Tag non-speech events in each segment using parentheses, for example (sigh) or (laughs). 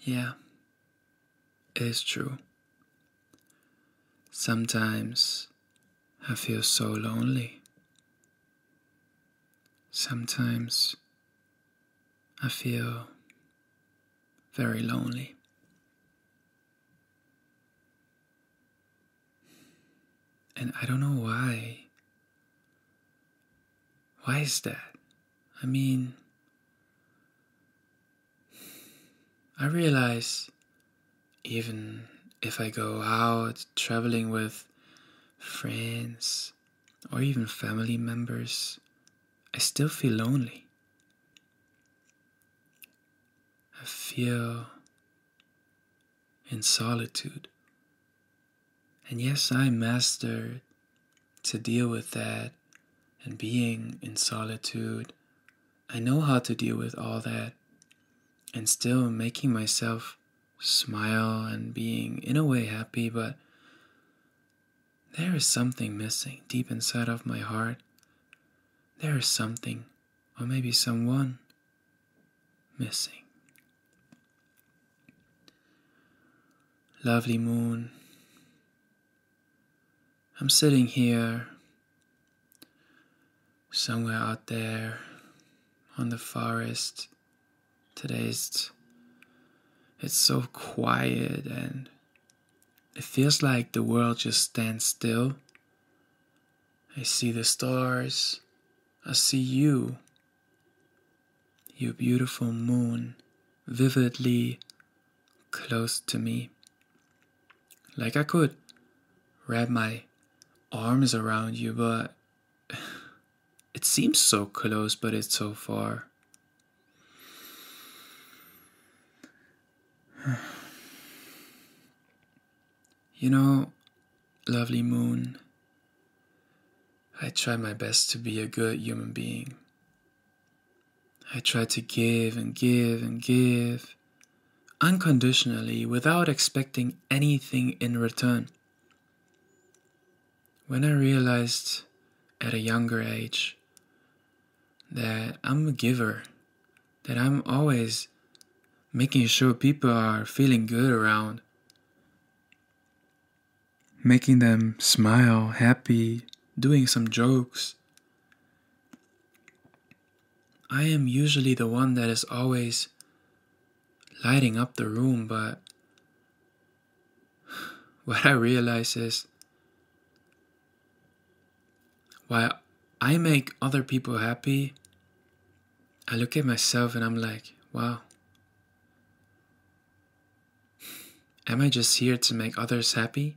Yeah, it is true. Sometimes I feel so lonely. Sometimes I feel very lonely. And I don't know why. Why is that? I mean, I realize even if I go out traveling with friends or even family members, I still feel lonely. I feel in solitude. And yes, I mastered to deal with that and being in solitude. I know how to deal with all that and still making myself smile and being in a way happy, but there is something missing deep inside of my heart. There is something, or maybe someone, missing. Lovely moon. I'm sitting here somewhere out there on the forest. Today's it's so quiet and it feels like the world just stands still. I see the stars. I see you. Your beautiful moon vividly close to me. Like I could wrap my arms around you, but (sighs) it seems so close, but it's so far. You know, lovely moon, I try my best to be a good human being. I try to give and give and give unconditionally without expecting anything in return. When I realized at a younger age that I'm a giver, that I'm always making sure people are feeling good around, making them smile, happy, doing some jokes. I am usually the one that is always lighting up the room, but (sighs) what I realize is while I make other people happy, I look at myself and I'm like, wow. Am I just here to make others happy?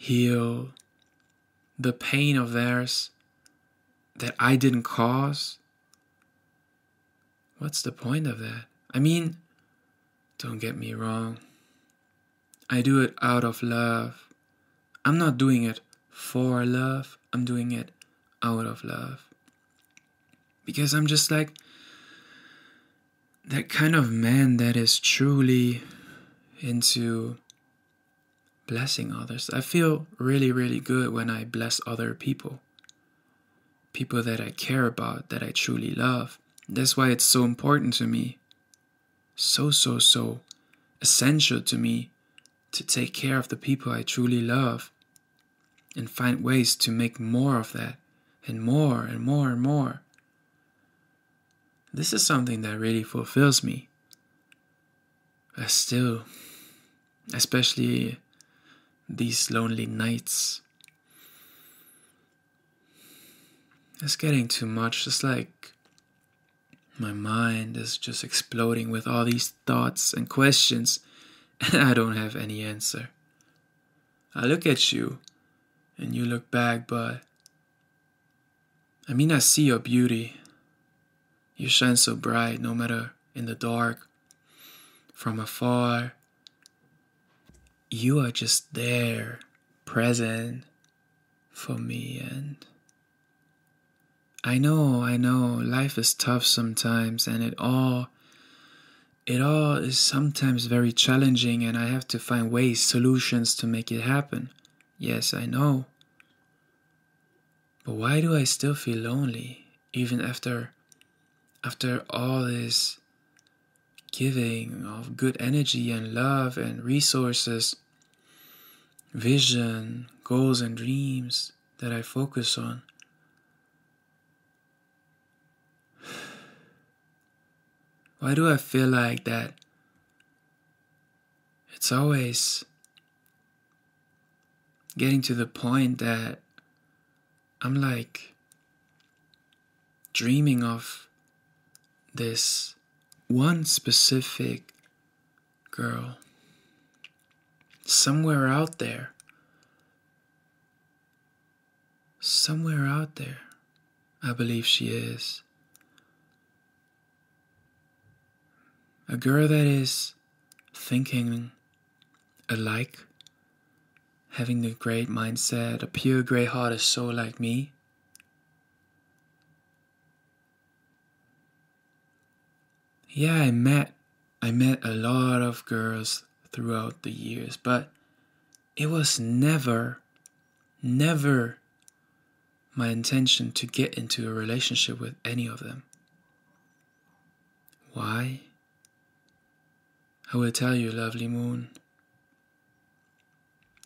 heal the pain of theirs that I didn't cause? What's the point of that? I mean, don't get me wrong. I do it out of love. I'm not doing it for love, I'm doing it out of love. Because I'm just like that kind of man that is truly into blessing others. I feel really, really good when I bless other people. People that I care about, that I truly love. That's why it's so important to me. So, so, so essential to me to take care of the people I truly love and find ways to make more of that and more and more and more. This is something that really fulfills me. I still, especially these lonely nights. It's getting too much. It's like my mind is just exploding with all these thoughts and questions, (laughs) and I don't have any answer. I look at you, and you look back, but I mean, I see your beauty. You shine so bright, no matter in the dark, from afar you are just there, present for me. And I know, I know, life is tough sometimes, and it all. It all is sometimes very challenging, and I have to find ways, solutions to make it happen. Yes, I know. But why do I still feel lonely, even after after all this giving of good energy and love and resources, vision, goals, and dreams that I focus on. Why do I feel like that? It's always getting to the point that I'm like dreaming of this one specific girl somewhere out there. Somewhere out there, I believe she is. A girl that is thinking alike, having a great mindset, a pure gray hearted soul like me. Yeah, I met I met a lot of girls throughout the years, but it was never never my intention to get into a relationship with any of them. Why? I will tell you, lovely moon.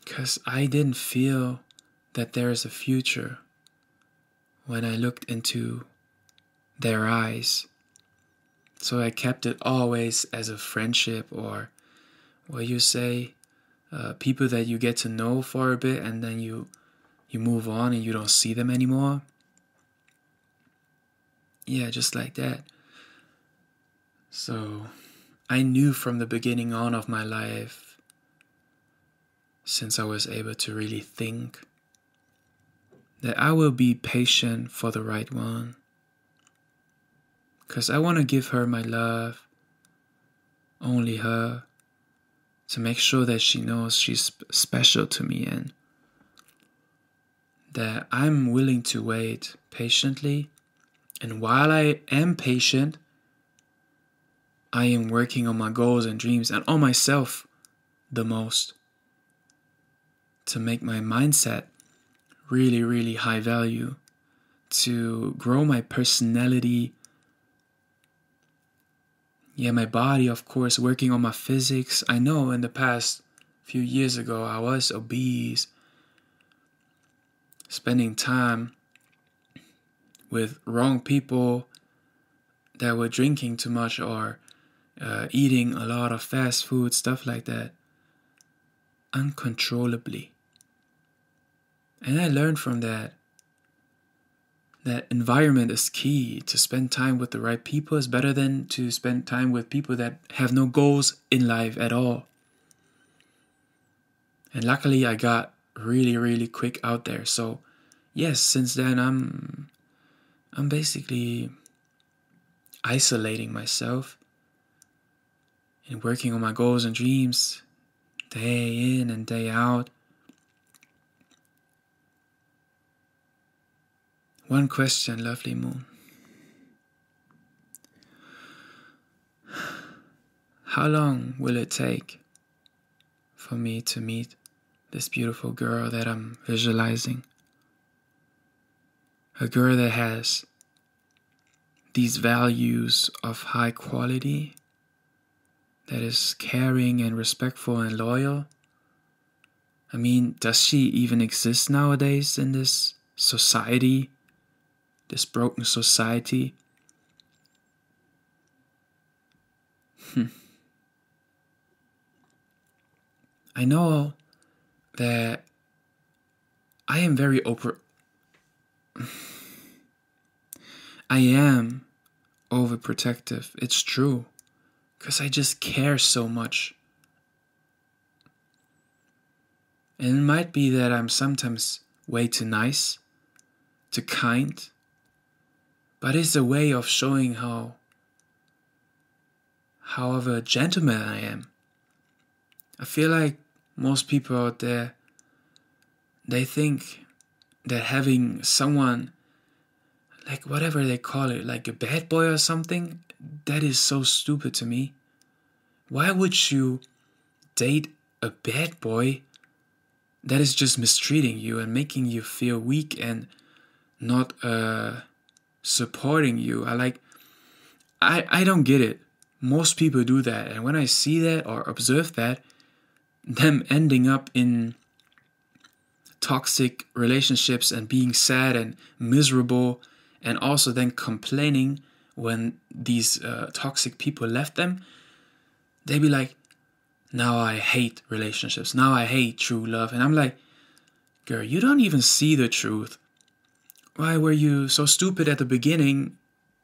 Because I didn't feel that there is a future when I looked into their eyes. So I kept it always as a friendship or what you say, uh, people that you get to know for a bit and then you you move on and you don't see them anymore. Yeah, just like that. So I knew from the beginning on of my life, since I was able to really think, that I will be patient for the right one. Because I want to give her my love, only her, to make sure that she knows she's special to me and that I'm willing to wait patiently. And while I am patient, I am working on my goals and dreams and on myself the most to make my mindset really, really high value, to grow my personality yeah, my body, of course, working on my physics. I know in the past few years ago, I was obese, spending time with wrong people that were drinking too much or uh, eating a lot of fast food, stuff like that, uncontrollably. And I learned from that that environment is key. To spend time with the right people is better than to spend time with people that have no goals in life at all. And luckily, I got really, really quick out there. So, yes, since then, I'm, I'm basically isolating myself and working on my goals and dreams day in and day out. One question, lovely moon. How long will it take for me to meet this beautiful girl that I'm visualizing? A girl that has these values of high quality, that is caring and respectful and loyal. I mean, does she even exist nowadays in this society this broken society. Hmm. I know that I am very over. (sighs) I am overprotective. It's true. Because I just care so much. And it might be that I'm sometimes way too nice, too kind, but it's a way of showing how however gentleman I am. I feel like most people out there they think that having someone like whatever they call it, like a bad boy or something, that is so stupid to me. Why would you date a bad boy that is just mistreating you and making you feel weak and not uh supporting you. I like I, I don't get it. Most people do that. And when I see that or observe that, them ending up in toxic relationships and being sad and miserable, and also then complaining when these uh, toxic people left them, they be like, now I hate relationships. Now I hate true love. And I'm like, girl, you don't even see the truth. Why were you so stupid at the beginning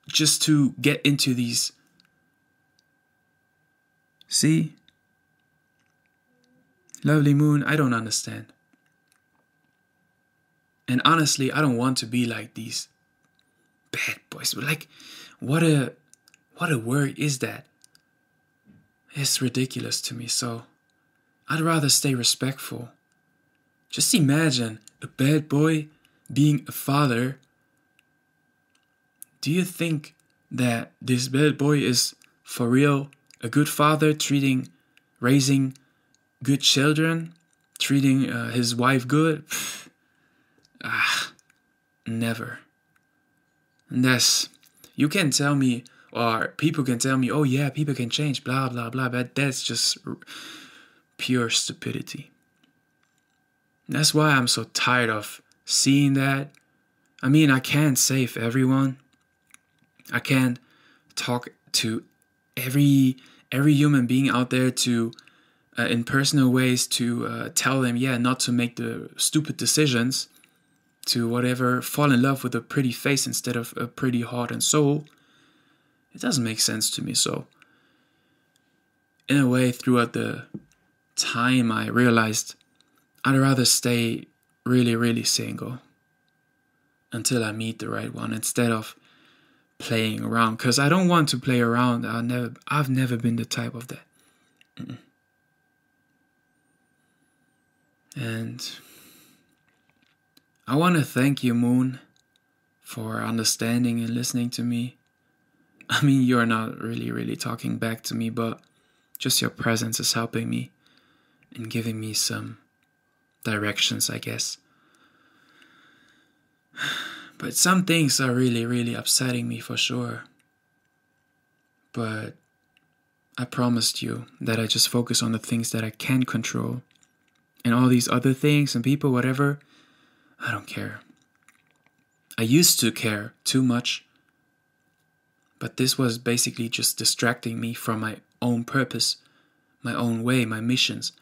just to get into these? See? Lovely moon, I don't understand. And honestly, I don't want to be like these bad boys. But like, what a what a word is that? It's ridiculous to me. So I'd rather stay respectful. Just imagine a bad boy being a father. Do you think that this bad boy is for real a good father, treating, raising good children, treating uh, his wife good? (laughs) ah, never. And that's, you can tell me, or people can tell me, oh yeah, people can change, blah, blah, blah, but that's just pure stupidity. That's why I'm so tired of seeing that. I mean, I can't save everyone. I can't talk to every every human being out there to uh, in personal ways to uh, tell them yeah not to make the stupid decisions to whatever fall in love with a pretty face instead of a pretty heart and soul it doesn't make sense to me so in a way throughout the time i realized i'd rather stay really really single until i meet the right one instead of playing around. Because i don't want to play around. I never i've never been the type of that. And I want to thank you, Moon, for understanding and listening to me. I mean, you're not really, really talking back to me, but just your presence is helping me and giving me some directions, I guess. But some things are really, really upsetting me for sure. But I promised you that I just focus on the things that I can control. And all these other things and people, whatever, I don't care. I used to care too much, but this was basically just distracting me from my own purpose, my own way, my missions.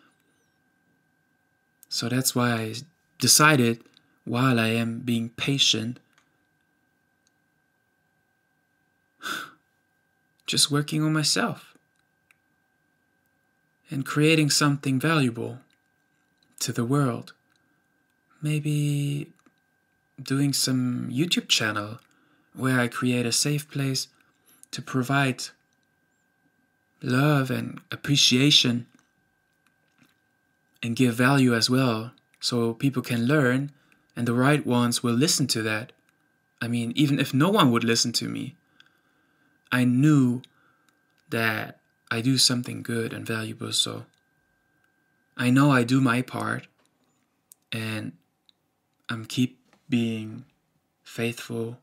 So that's why I decided while I am being patient, (sighs) just working on myself and creating something valuable to the world. Maybe doing some YouTube channel where I create a safe place to provide love and appreciation and give value as well so people can learn and the right ones will listen to that. I mean, even if no one would listen to me, I knew that I do something good and valuable, so I know I do my part and I'm keep being faithful.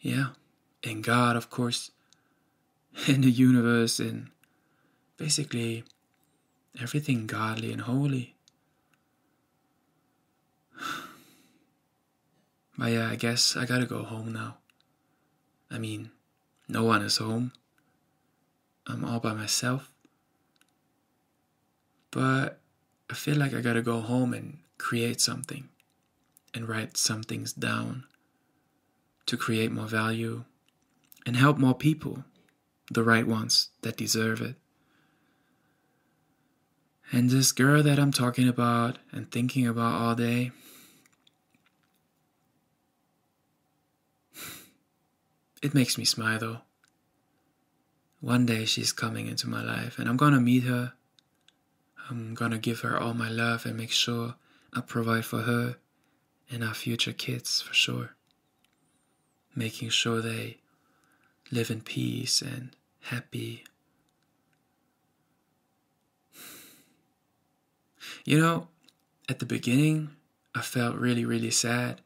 Yeah, in God, of course, (laughs) in the universe, and basically everything godly and holy. (sighs) But yeah, I guess I gotta go home now. I mean, no one is home. I'm all by myself. But I feel like I gotta go home and create something and write some things down to create more value and help more people, the right ones that deserve it. And this girl that I'm talking about and thinking about all day, (sighs) it makes me smile though. One day she's coming into my life and I'm gonna meet her I'm gonna give her all my love and make sure I provide for her and our future kids for sure. Making sure they live in peace and happy. You know, at the beginning, I felt really, really sad.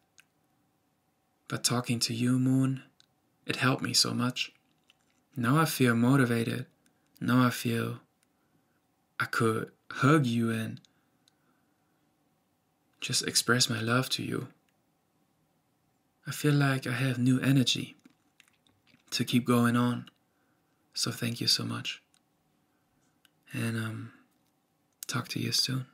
But talking to you, Moon, it helped me so much. Now I feel motivated. Now I feel I could hug you and just express my love to you. I feel like I have new energy to keep going on. So thank you so much. And um, talk to you soon.